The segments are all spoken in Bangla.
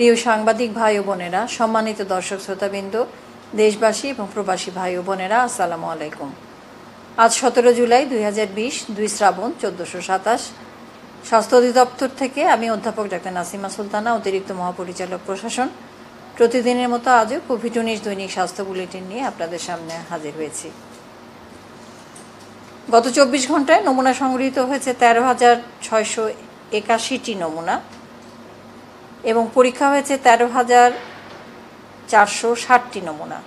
প্রিয় সাংবাদিক ভাই ও বোনেরা, সম্মানিত দর্শক শ্রোতাবৃন্দ, দেশবাসী এবং প্রবাসী ভাই ও বোনেরা, আসসালামু আলাইকুম। আজ সতেরো জুলাই দুই হাজার বিশ, দুই শ্রাবণ চোদ্দোশো সাতাশ। স্বাস্থ্য অধিদপ্তর থেকে আমি অধ্যাপক ডাক্তার নাসিমা সুলতানা, অতিরিক্ত মহাপরিচালক প্রশাসন। প্রতিদিনের মতো আজও কোভিড উনিশ দৈনিক স্বাস্থ্য বুলেটিন নিয়ে আপনাদের সামনে হাজির হয়েছি। গত চব্বিশ ঘন্টায় নমুনা সংগৃহীত হয়েছে তেরো হাজার ছয়শো একাশিটি নমুনা। এবং পরীক্ষা হয়েছে তেরো হাজার চারশো ষাটটি নমুনা।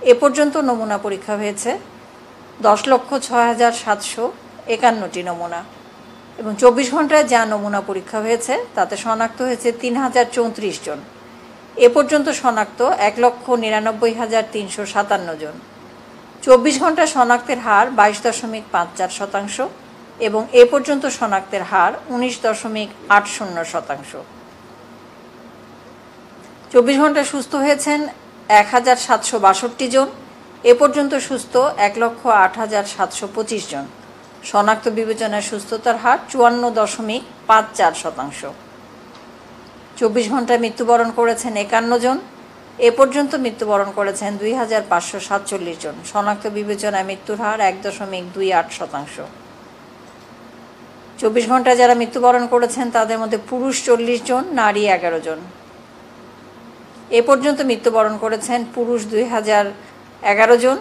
এ পর্যন্ত নমুনা পরীক্ষা হয়েছে দশ লক্ষ ছয় হাজার সাতশো একান্নটি নমুনা। এবং চব্বিশ ঘন্টায় যা নমুনা পরীক্ষা হয়েছে, তাতে শনাক্ত হয়েছে তিন হাজার চৌত্রিশ জন। এ পর্যন্ত শনাক্ত এক লক্ষ নিরানব্বই হাজার তিনশো সাতান্ন জন। চব্বিশ ঘণ্টা শনাক্তের হার বাইশ দশমিক পাঁচ চার শতাংশ এবং এ পর্যন্ত শনাক্তের হার উনিশ দশমিক আট শূন্য শতাংশ। চব্বিশ ঘণ্টা সুস্থ হয়েছেন এক হাজার সাতশো বাষট্টি জন। এ পর্যন্ত সুস্থ এক লক্ষ আট হাজার সাতশো পঁচিশ জন। শনাক্ত বিবেচনায় সুস্থতার হার চুয়ান্ন দশমিক পাঁচ চার শতাংশ। চব্বিশ ঘন্টায় মৃত্যুবরণ করেছেন একান্ন জন। এ পর্যন্ত মৃত্যুবরণ করেছেন দুই হাজার পাঁচশো সাতচল্লিশ জন। শনাক্ত বিবেচনায় মৃত্যুর হার এক দশমিক দুই আট শতাংশ। চব্বিশ ঘন্টায় যারা মৃত্যুবরণ করেছেন, তাদের মধ্যে পুরুষ চল্লিশ জন, নারী এগারো জন। এ পর্যন্ত মৃত্যুবরণ করেছেন পুরুষ দুই হাজার এগারো জন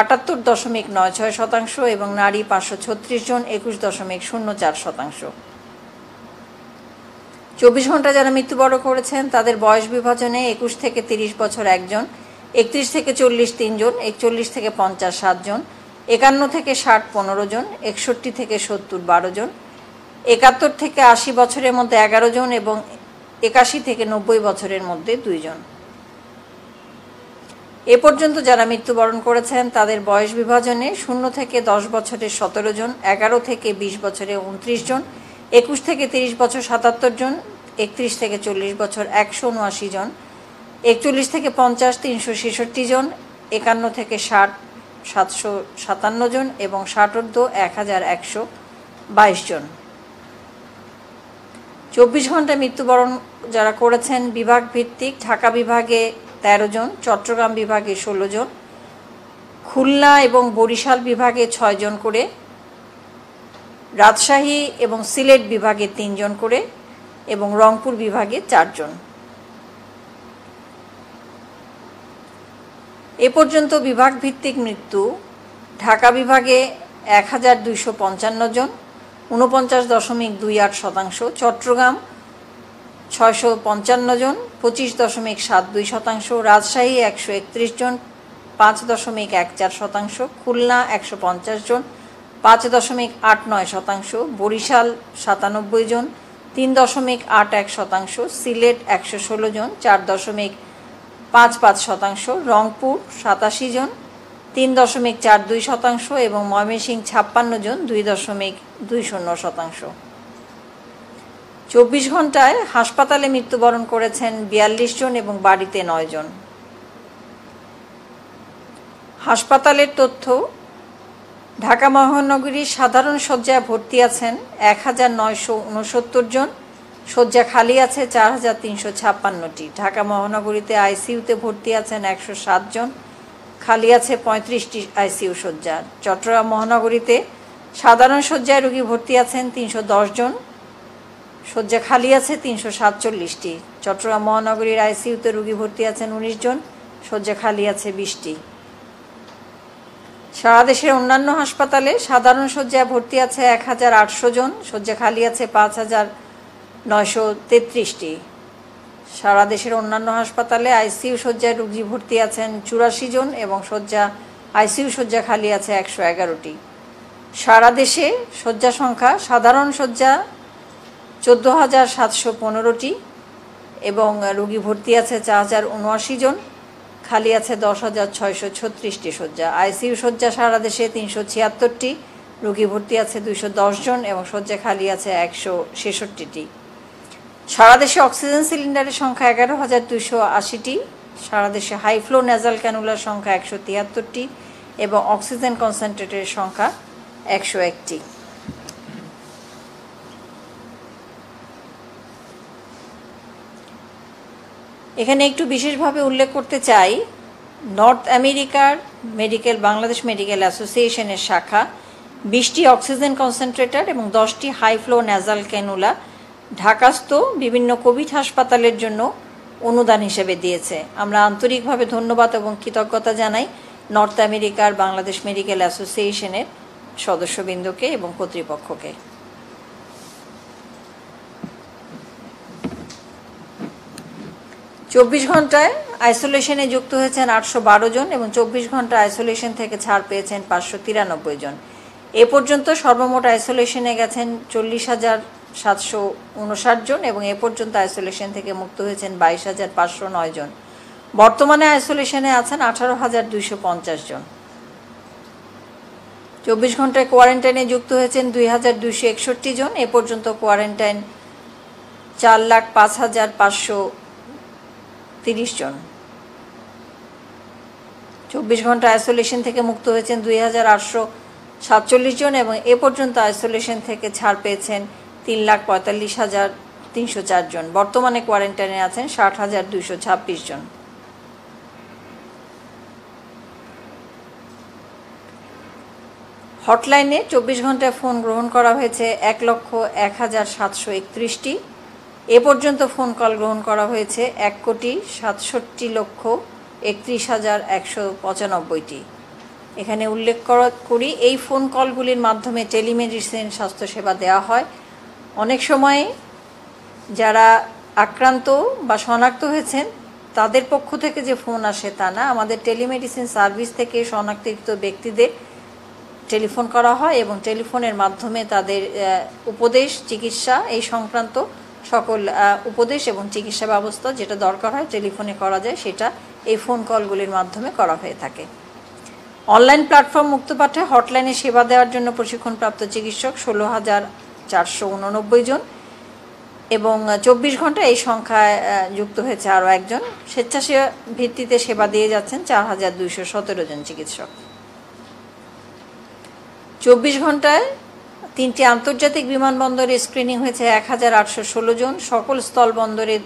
আটাত্তর দশমিক নয় ছয় শতাংশ এবং নারী পাঁচশো ছত্রিশ জন, একুশ দশমিক শূন্য চার শতাংশ। চব্বিশ ঘণ্টা যারা মৃত্যুবরণ করেছেন, তাদের বয়স বিভাজনে একুশ থেকে তিরিশ বছর একজন একত্রিশ থেকে চল্লিশ তিনজন একচল্লিশ থেকে পঞ্চাশ সাতজন একান্ন থেকে ষাট পনেরো জন, একষট্টি থেকে সত্তর বারো জন, একাত্তর থেকে আশি বছরের মধ্যে এগারো জন এবং একাশি থেকে নব্বই বছরের মধ্যে দুইজন। এ পর্যন্ত যারা মৃত্যুবরণ করেছেন, তাদের বয়স বিভাজনে শূন্য থেকে দশ বছরের সতেরো জন, এগারো থেকে বিশ বছরে উনত্রিশ জন, একুশ থেকে তিরিশ বছর সাতাত্তর জন, একত্রিশ থেকে চল্লিশ বছর একশো উনআশি জন, একচল্লিশ থেকে পঞ্চাশ তিনশো ছেষট্টি জন, একান্ন থেকে ষাট সাতশো সাতান্ন জন এবং ষাটোর্ধ এক হাজার একশো বাইশ জন। চব্বিশ ঘণ্টা মৃত্যুবরণ যারা করেছেন, বিভাগ ভিত্তিক, ঢাকা বিভাগে তেরো জন, চট্টগ্রাম বিভাগে ষোলো জন, খুলনা এবং বরিশাল বিভাগে ছয় জন করে, রাজশাহী এবং সিলেট বিভাগে তিনজন করে এবং রংপুর বিভাগে চারজন এ পর্যন্ত বিভাগ ভিত্তিক মৃত্যু ঢাকা বিভাগে এক হাজার দুইশো পঞ্চান্ন জন ঊনপঞ্চাশ দশমিক দুই আট শতাংশ, চট্টগ্রাম ছয়শো পঞ্চান্ন জন, পঁচিশ দশমিক সাত দুই শতাংশ, রাজশাহী একশো একত্রিশ জন, পাঁচ দশমিক এক চার শতাংশ, খুলনা একশো পঞ্চাশ জন, পাঁচ দশমিক আট নয় শতাংশ, বরিশাল সাতানব্বই জন, তিন দশমিক আট এক শতাংশ, সিলেট একশো ষোলো জন, চার দশমিক পাঁচ পাঁচ শতাংশ, রংপুর সাতাশি জন তিন দশমিক চার দুই শতাংশ এবং ময়মনসিংহ ছাপ্পান্ন জন দুই দশমিক দুই শূন্য শতাংশ। চব্বিশ ঘন্টায় হাসপাতালে মৃত্যুবরণ করেছেন বিয়াল্লিশ জন এবং বাড়িতে নয় জন। হাসপাতালের তথ্য, ঢাকা মহানগরীর সাধারণ শয্যায় ভর্তি আছেন এক হাজার নয়শো উনসত্তর জন, শয্যা খালি আছে চার হাজার তিনশো ছাপ্পান্নটি। ঢাকা মহানগরীতে আইসিইউতে ভর্তি আছেন একশো সাত জন খালি আছে পঁয়ত্রিশটি আইসিইউ শয্যা। চট্টগ্রাম মহানগরীতে সাধারণ শয্যায় রোগী ভর্তি আছেন তিনশো দশ জন। শয্যা খালি আছে তিনশো সাতচল্লিশটি। চট্টগ্রাম মহানগরীর আইসিইউতে রোগী ভর্তি আছেন উনিশ জন, শয্যা খালি আছে বিশটি। সারা দেশের অন্যান্য হাসপাতালে সাধারণ শয্যায় ভর্তি আছে এক হাজার আটশো জন, শয্যা খালি আছে পাঁচ হাজার নয়শো তেত্রিশটি। সারা দেশের অন্যান্য হাসপাতালে আইসিইউ শয্যায় রোগী ভর্তি আছেন চুরাশি জন এবং শয্যা, আইসিইউ শয্যা খালি আছে একশো এগারোটি। সারা দেশে শয্যা সংখ্যা, সাধারণ শয্যা চোদ্দ হাজার সাতশো পনেরোটি এবং রোগী ভর্তি আছে চার হাজার উনআশি জন, খালি আছে দশ হাজার ছয়শো ছত্রিশটি শয্যা। আইসিইউ শয্যা সারা দেশে তিনশো ছিয়াত্তরটি, রোগী ভর্তি আছে দুইশো জন এবং শয্যা খালি আছে একশো ছেষট্টিটি। সারা দেশে অক্সিজেন সিলিন্ডারের সংখ্যা এগারো হাজার দুশো আশিটি। সারা দেশে হাই ফ্লো নেজাল ক্যানুলার সংখ্যা একশো তিয়াত্তরটি এবং অক্সিজেন কনসেন্ট্রেটের সংখ্যা একশো একটি। এখানে একটু বিশেষভাবে উল্লেখ করতে চাই নর্থ আমেরিকার মেডিকেল বাংলাদেশ মেডিকেল অ্যাসোসিয়েশনের শাখা, বিশটি অক্সিজেন কনসেন্ট্রেটর এবং দশটি হাই ফ্লো ন্যাজাল ক্যানুলা ঢাকাস্থ বিভিন্ন কোভিড হাসপাতালের জন্য অনুদান হিসেবে দিয়েছে। আমরা আন্তরিকভাবে ধন্যবাদ এবং কৃতজ্ঞতা জানাই নর্থ আমেরিকার বাংলাদেশ মেডিকেল অ্যাসোসিয়েশনের সদস্যবৃন্দকে এবং কর্তৃপক্ষকে। চব্বিশ ঘন্টায় আইসোলেশনে যুক্ত হয়েছেন আটশো বারো জন এবং চব্বিশ ঘণ্টা আইসোলেশন থেকে ছাড় পেয়েছেন পাঁচশো তিরানব্বই জন। এ পর্যন্ত সর্বমোট আইসোলেশনে গেছেন চল্লিশ হাজার সাতশো উনষাট জন এবং এ পর্যন্ত আইসোলেশন থেকে মুক্ত হয়েছেন বাইশ হাজার পাঁচশো নয় জন। বর্তমানে আইসোলেশনে আছেন আঠারো হাজার দুইশো পঞ্চাশ জন। চব্বিশ ঘন্টায় কোয়ারেন্টাইনে যুক্ত হয়েছেন দুই হাজার দুইশো একষট্টি জন। এ পর্যন্ত কোয়ারেন্টাইন চার লাখ পাঁচ হাজার পাঁচশো তিরিশ জন। চব্বিশ ঘণ্টা আইসোলেশন থেকে মুক্ত হয়েছেন দুই হাজার আটশো সাতচল্লিশ জন এবং এ পর্যন্ত আইসোলেশন থেকে ছাড় পেয়েছেন তিন লাখ পঁয়তাল্লিশ হাজার তিনশো চার জন। বর্তমানে কোয়ারেন্টাইনে আছেন ষাট হাজার দুইশো ছাব্বিশ জন। হটলাইনে চব্বিশ ঘন্টায় ফোন গ্রহণ করা হয়েছে এক লক্ষ এক হাজার সাতশো একত্রিশটি। এ পর্যন্ত ফোন কল গ্রহণ করা হয়েছে এক কোটি সাতষট্টি লক্ষ একত্রিশ হাজার একশো পঁচানব্বইটি। এখানে উল্লেখ করি, এই ফোন কলগুলির মাধ্যমে টেলিমেডিসিন, স্বাস্থ্যসেবা দেওয়া হয়। অনেক সময় যারা আক্রান্ত বা শনাক্ত হয়েছেন, তাদের পক্ষ থেকে যে ফোন আসে তা না। আমাদের টেলিমেডিসিন সার্ভিস থেকে শনাক্তকৃত ব্যক্তিদের টেলিফোন করা হয় এবং টেলিফোনের মাধ্যমে তাদের উপদেশ, চিকিৎসা এই সংক্রান্ত সকল উপদেশ এবং চিকিৎসা ব্যবস্থা যেটা দরকার হয় টেলিফোনে করা যায়, সেটা এই ফোন কলগুলির মাধ্যমে করা হয়ে থাকে। অনলাইন প্ল্যাটফর্ম মুক্ত মুক্তপাঠে হটলাইনে সেবা দেওয়ার জন্য প্রশিক্ষণপ্রাপ্ত চিকিৎসক ষোলো হাজার চারশো উননব্বই জন এবং চব্বিশ ঘণ্টা এই সংখ্যায় যুক্ত হয়েছে আরও একজন। স্বেচ্ছাসেবা ভিত্তিতে সেবা দিয়ে যাচ্ছেন চার হাজার দুইশো সতেরো জন চিকিৎসক। চব্বিশ ঘন্টায় তিনটি আন্তর্জাতিক বিমানবন্দরে স্ক্রিনিং হয়েছে এক হাজার আটশো ষোলো জন। সকল স্থল বন্দরে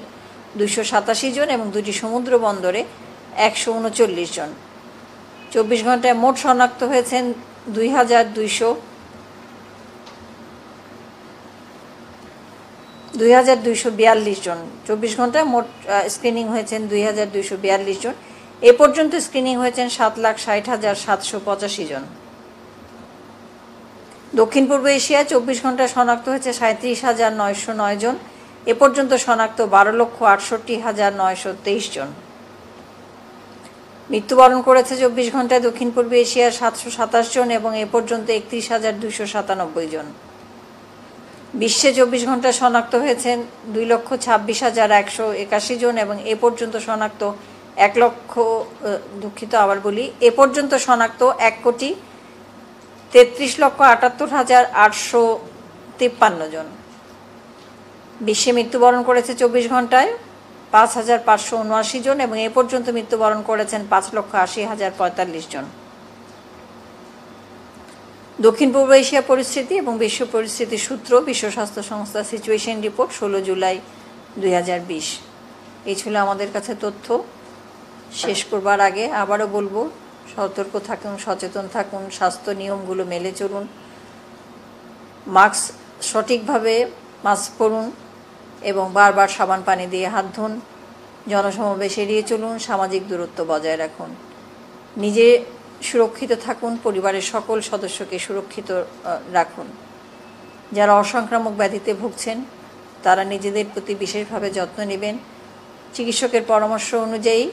দুইশো সাতাশি জন এবং দুটি সমুদ্র বন্দরে একশো উনচল্লিশ জন। চব্বিশ ঘন্টায় মোট শনাক্ত হয়েছেন দুই হাজার দুইশো দুই হাজার দুইশো বিয়াল্লিশ জন। চব্বিশ ঘন্টায় মোট স্ক্রিনিং হয়েছেন দুই হাজার দুইশো বিয়াল্লিশ জন। এ পর্যন্ত স্ক্রিনিং হয়েছেন সাত লাখ ষাট হাজার সাতশো পঁচাশি জন। দক্ষিণ পূর্ব এশিয়ায় চব্বিশ ঘন্টায় শনাক্ত হয়েছে সাঁত্রিশ হাজার নয়শো নয় জন। এ পর্যন্ত শনাক্ত বারো লক্ষ আটষট্টি হাজার নয়শো তেইশ জন। মৃত্যুবরণ করেছে চব্বিশ ঘন্টায় দক্ষিণ পূর্ব এশিয়ার সাতশো সাতাশ জন এবং এ পর্যন্ত একত্রিশ হাজার দুশো সাতানব্বই জন। বিশ্বে চব্বিশ ঘন্টায় শনাক্ত হয়েছেন দুই লক্ষ ছাব্বিশ হাজার একশো একাশি জন এবং এ পর্যন্ত শনাক্ত এক লক্ষ দুঃখিত আবার বলি, এ পর্যন্ত শনাক্ত এক কোটি তেত্রিশ লক্ষ আটাত্তর হাজার আটশো তিপ্পান্ন জন। বিশ্বে মৃত্যুবরণ করেছে চব্বিশ ঘন্টায় পাঁচ হাজার পাঁচশো উনআশি জন এবং এ পর্যন্ত মৃত্যুবরণ করেছেন পাঁচ লক্ষ আশি হাজার পঁয়তাল্লিশ জন। দক্ষিণ পূর্ব এশিয়া পরিস্থিতি এবং বিশ্ব পরিস্থিতির সূত্র, বিশ্ব স্বাস্থ্য সংস্থা সিচুয়েশন রিপোর্ট ষোলো জুলাই দুই হাজার বিশ। এই ছিল আমাদের কাছে তথ্য। শেষ করবার আগে আবারও বলব, সতর্ক থাকুন, সচেতন থাকুন, স্বাস্থ্য নিয়মগুলো মেলে চলুন। মাস্ক সঠিকভাবে মাস্ক পরুন এবং বারবার সাবান পানি দিয়ে হাত ধুন। জনসমাবেশ এড়িয়ে চলুন, সামাজিক দূরত্ব বজায় রাখুন। নিজে সুরক্ষিত থাকুন, পরিবারের সকল সদস্যকে সুরক্ষিত রাখুন। যারা অসংক্রামক ব্যাধিতে ভুগছেন, তারা নিজেদের প্রতি বিশেষভাবে যত্ন নেবেন। চিকিৎসকের পরামর্শ অনুযায়ী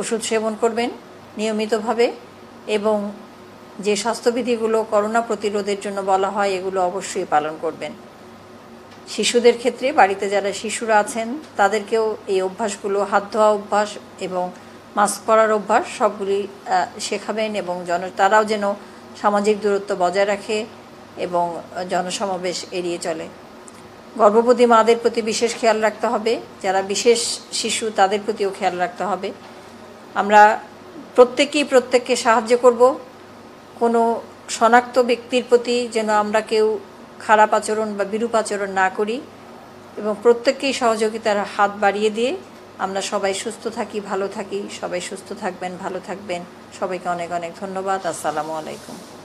ওষুধ সেবন করবেন নিয়মিতভাবে এবং যে স্বাস্থ্যবিধিগুলো করোনা প্রতিরোধের জন্য বলা হয়, এগুলো অবশ্যই পালন করবেন। শিশুদের ক্ষেত্রে বাড়িতে যারা শিশুরা আছেন, তাদেরকেও এই অভ্যাসগুলো, হাত ধোয়া অভ্যাস এবং মাস্ক পরার অভ্যাস সবগুলি শেখাবেন এবং জন, তারাও যেন সামাজিক দূরত্ব বজায় রাখে এবং জনসমাবেশ এড়িয়ে চলে। গর্ভবতী মাদের প্রতি বিশেষ খেয়াল রাখতে হবে। যারা বিশেষ শিশু, তাদের প্রতিও খেয়াল রাখতে হবে। আমরা প্রত্যেকেই প্রত্যেককে সাহায্য করব। কোনো শনাক্ত ব্যক্তির প্রতি যেন আমরা কেউ খারাপ আচরণ বা বিরূপ আচরণ না করি এবং প্রত্যেককেই সহযোগিতার হাত বাড়িয়ে দিয়ে আমরা সবাই সুস্থ থাকি, ভালো থাকি, সবাই সুস্থ থাকবেন, ভালো থাকবেন। সবাইকে অনেক অনেক ধন্যবাদ। আসসালামু আলাইকুম।